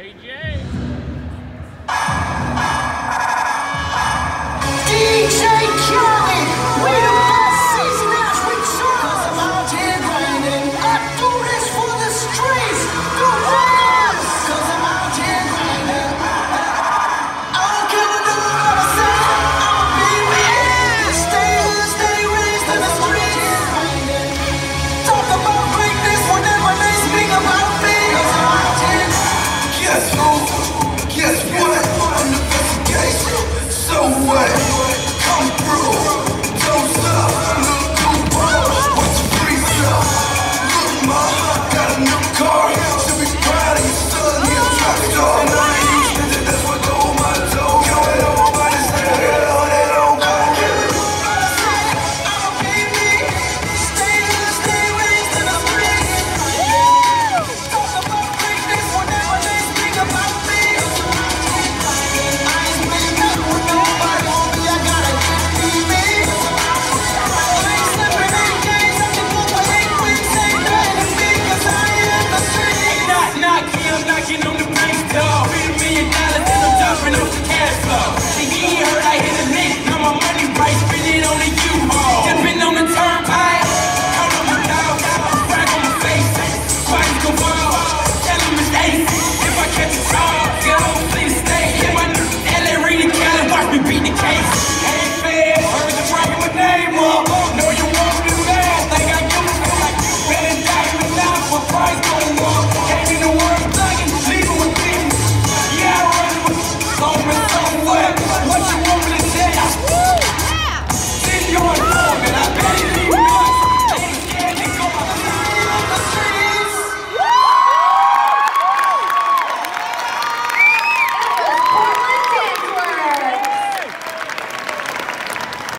AJ. Hey!